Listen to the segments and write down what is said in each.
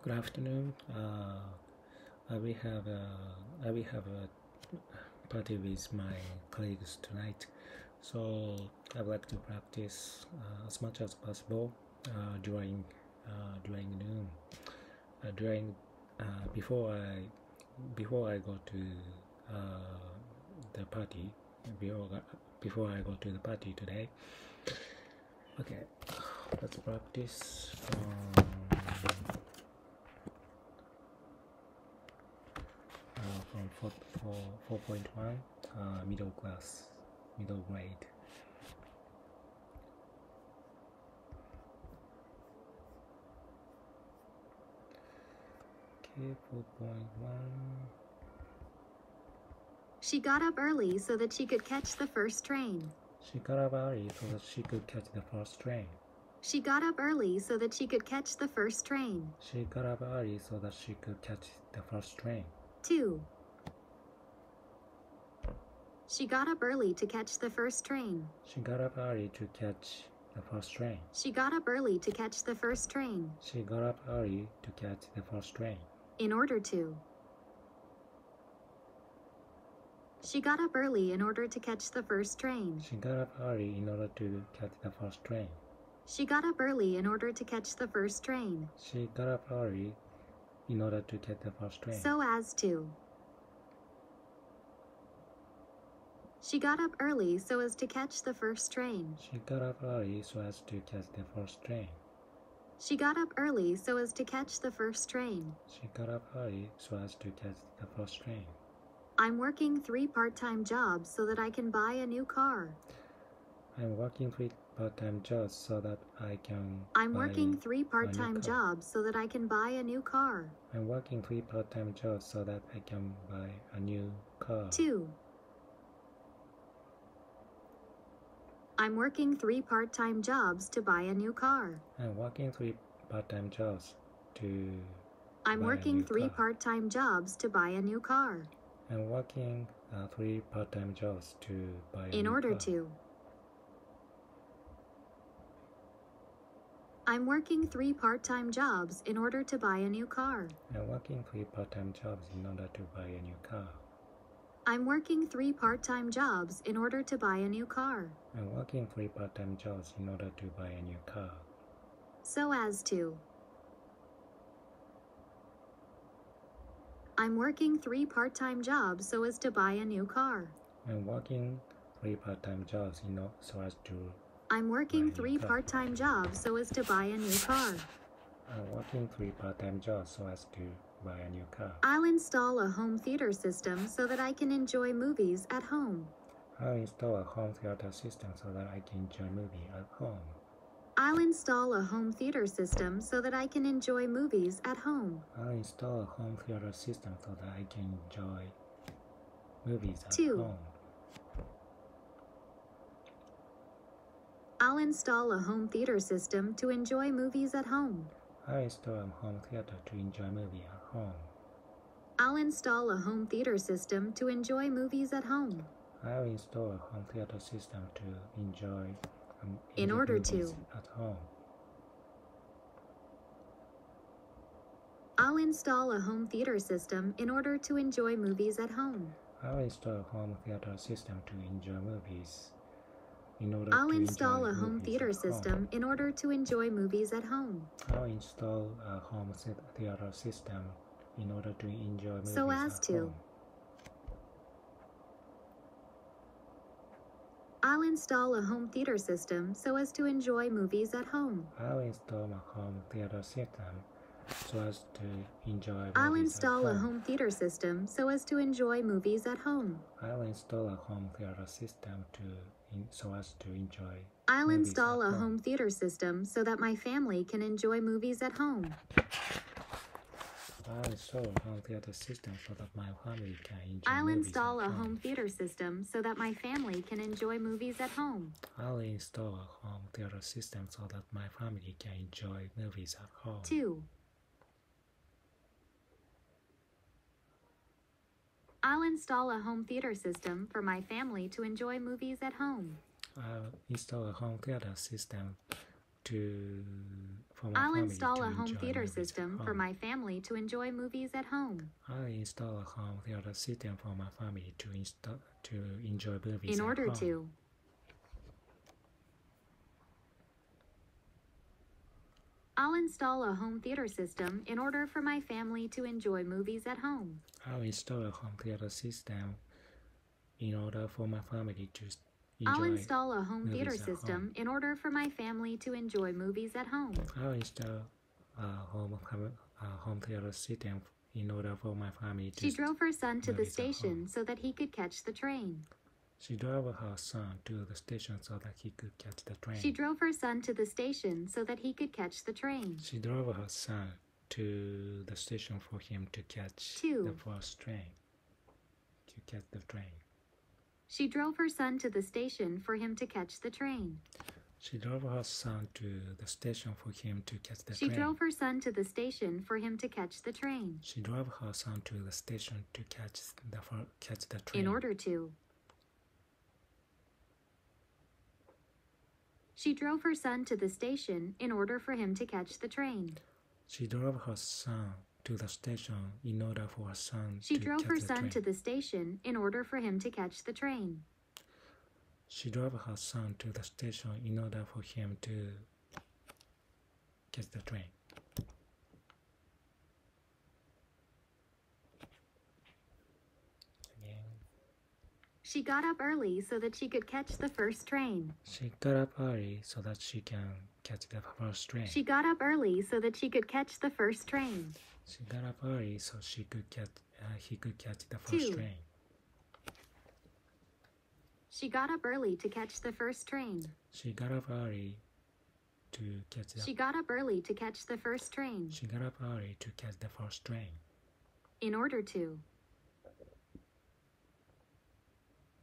Good afternoon. Uh, I will have a, I will have a party with my colleagues tonight, so I would like to practice uh, as much as possible uh, during uh, during noon. Uh, during uh, before I before I go to the party before before I go to the party today. Okay, let's practice. Um, from 4, 4, 4.1 uh, middle class middle grade okay 4.1 She got up early so that she could catch the first train. she got up early so that she could catch the first train She got up early so that she could catch the first train. she got up early so that she could catch the first train 2. She got up early to catch the first train. she got up early to catch the first train She got up early to catch the first train. she got up early to catch the first train In order to. She got up early in order to catch the first train. she got up early in order to catch the first train She got up early in order to catch the first train. She got up early in order to get the first train. So as to. She got up early so as to catch the first train. she got up early so as to catch the first train. She got up early so as to catch the first train. She got up early so as to catch the first train. I'm working three part time jobs so that I can buy a new car. I'm working three part-time jobs so that I can. I'm buy- working three part time jobs so that I can buy a new car. I'm working three part-time jobs so that I can buy a new car. 2. I'm working three part time jobs to buy a new car. I'm working three part-time jobs to. I'm working three part time jobs to buy a new car. I'm working uh, three part-time jobs to buy a In new order car. to. I'm working three part time jobs in order to buy a new car. I'm working three part-time jobs in order to buy a new car. I'm working three part time jobs in order to buy a new car. I'm working three part-time jobs in order to buy a new car. So as to. I'm working three part time jobs so as to buy a new car. I'm working three part-time jobs in order so as to. I'm working Buy a new three part time jobs so as to buy a new car. I'm working three part-time jobs so as to buy a new car. I'll install a home theater system so that I can enjoy movies at home. I'll install a home theater system so that I can enjoy movie at home. I'll install a home theater system so that I can enjoy movies at home. I'll install a home theater system so that I can enjoy movies at Two. home. I'll install a home theater system to enjoy movies at home. I'll install a home theater to enjoy movie at home. I'll install a home theater system to enjoy movies at home. I'll install a home theater system to enjoy um, In order to. at home. I'll install a home theater system in order to enjoy movies at home. I'll install a home theater system to enjoy movies. In order I'll install a home theater at home. system in order to enjoy movies at home. I'll install a home theater system in order to enjoy movies So as at to. home. I'll install a home theater system so as to enjoy movies at home. I'll install a home theater system so as to enjoy I'll movies install at a home. home theater system so as to enjoy movies at home. I'll install a home theater system to so as to enjoy. I'll install a home theater system so that my family can enjoy movies at home. I'll install a home theater system so that my family can enjoy I'll movies install at a home theater system so that my family can enjoy movies at home. I'll install a home theater system so that my family can enjoy movies at home. 2. I'll install a home theater system for my family to enjoy movies at home. I'll install a home theater system to for my I'll family install to a home enjoy theater movies at system for home. my family to enjoy movies at home. I'll install a home theater system for my family to install to enjoy movies at home. In at order home. to. I'll install a home theater system in order for my family to enjoy movies at home. I'll install a home theater system in order for my family to enjoy. I'll install a home theater system in order for my family to enjoy movies at home. I'll install a home a home theater system in order for my family to. She drove her son to the home. station so that he could catch the train. She drove her son to the station so that he could catch the train. She drove her son to the station so that he could catch the train. She drove her son to the station for him to catch Two. the first train. To catch the train. She drove her son to the station for him to catch the train. She drove her son to the station for him to catch the She train. drove her son to the station for him to catch the train. She drove her son to the station to catch the catch the train. In order to. She drove her son to the station in order for him to catch the train. She drove her son to the station in order for her son She to drove catch her the son train. to the station in order for him to catch the train. She drove her son to the station in order for him to catch the train. She got up early so that she could catch the first train. She got up early so that she can catch the first train. She got up early so that she could catch the first train. She got up early so she could catch uh, he could catch the first Two. train. She got up early to catch the first train. She got up early to catch the She got up early to catch the first train. she got up early to catch the first train. In order to.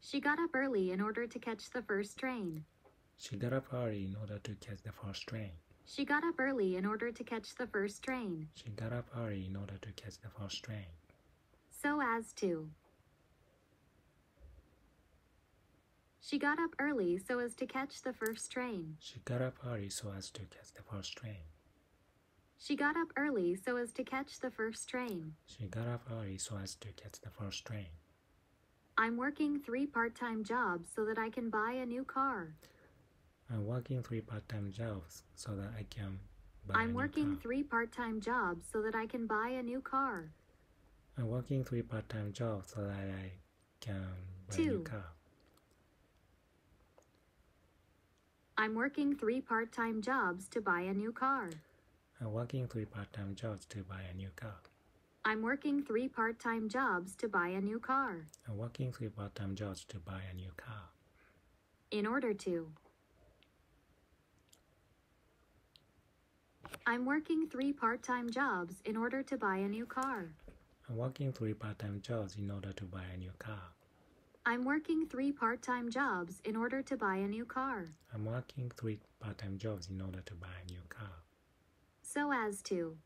She got up early in order to catch the first train. She got up early in order to catch the first train. She got up early in order to catch the first train. She got up early in order to catch the first train. So as to. She got up early so as to catch the first train. She got up early so as to catch the first train. She got up early so as to catch the first train. She got up early so as to catch the first train. I'm working three part time jobs so that I can buy a new car. I'm working three part-time jobs so that I can buy a I'm new working car. three part time jobs so that I can buy a new car. I'm working three part-time jobs so that I can buy a new Two. car. I'm working three part time jobs to buy a new car. I'm working three part-time jobs to buy a new car. I'm working three part time jobs to buy a new car. I'm working three part-time jobs to buy a new car. In order to. I'm working three part time jobs in order to buy a new car. I'm working three part-time jobs in order to buy a new car. I'm working three part time jobs in order to buy a new car. I'm working three part-time jobs in order to buy a new car. So as to.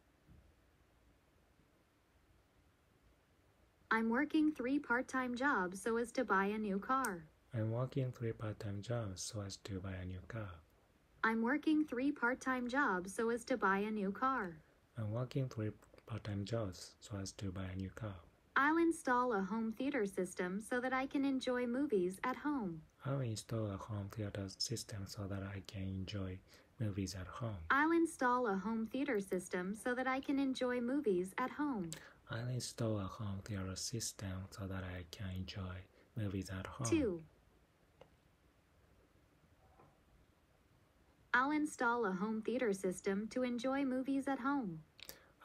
I'm working three part time jobs so as to buy a new car. I'm working three part-time jobs so as to buy a new car. I'm working three part time jobs so as to buy a new car. I'm working three part-time jobs so as to buy a new car. I'll install a home theater system so that I can enjoy movies at home. I'll install a home theater system so that I can enjoy movies at home. I'll install a home theater system so that I can enjoy movies at home. I'll install a home theater system so that I can enjoy movies at home. 2. I'll install a home theater system to enjoy movies at home.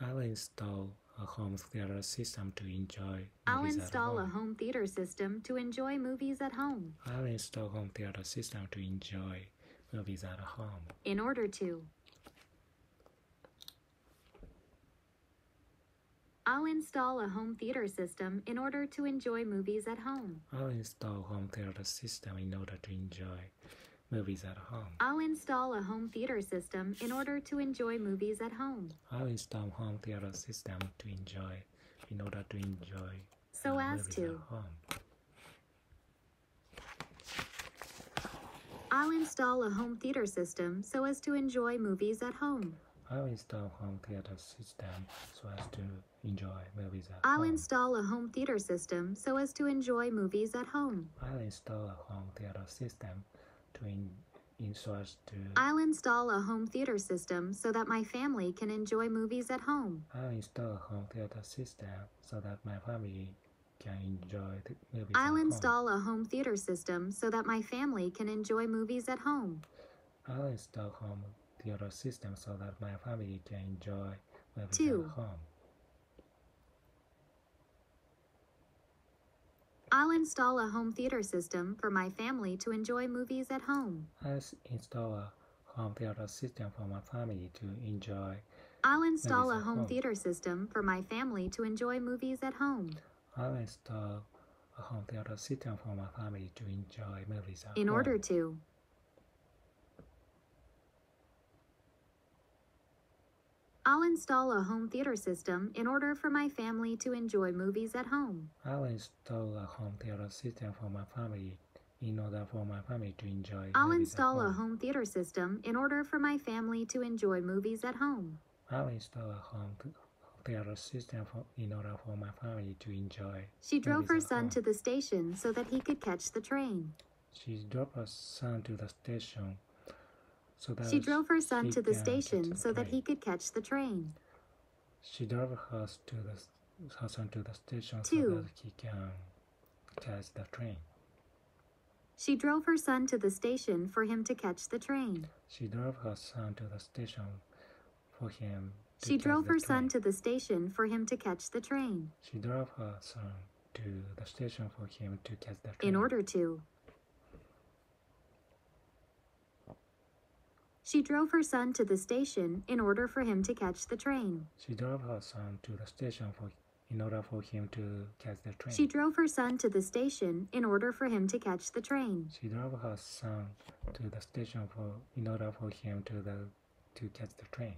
I'll install a home theater system to enjoy I'll install a home. home theater system to enjoy movies at home. I'll install a home theater system to enjoy movies at home. In order to. I'll install a home theater system in order to enjoy movies at home. I'll install home theater system in order to enjoy movies at home. I'll install a home theater system in order to enjoy movies at home. I'll install home theater system to enjoy in order to enjoy So as to. at home. I'll install a home theater system so as to enjoy movies at home. I'll install home theater system so as to enjoy movies at I'll home. install a home theater system so as to enjoy movies at home. I'll install a home theater system to in, in so as to I'll install a home theater system so that my family can enjoy movies at home. I'll install a home theater system so that my family can enjoy the movies I'll at home. a home theater system so that my family can enjoy movies at home. I'll install home theater system so that my family can enjoy movies Two. at home. I'll install a home theater system for my family to enjoy movies at home. I'll install a home theater system for my family to enjoy. I'll install a home home. theater system for my family to enjoy movies at home. I'll install a home theater system for my family to enjoy movies at In home. In order to. I'll install a home theater system in order for my family to enjoy movies at home. I'll install a home theater system for my family in order for my family to enjoy. I'll movies install at a home theater system in order for my family to enjoy movies at home. I'll install a home theater system for, in order for my family to enjoy. She drove her son home. to the station so that he could catch the train. She drove her son to the station so She drove her son to the station the so that he could catch the train. She drove her to the her son to the station Two. so that he can catch the train. She drove her son to the station for him to catch the train. She drove her son to the station for him. To She drove her son to the station for him to catch the train. She drove her son to the station for him to catch the train. In order to. She drove her son to the station in order for him to catch the train. She drove her son to the station for in order for him to catch the train. She drove her son to the station in order for him to catch the train. She drove her son to the station for in order for him to the to catch the train.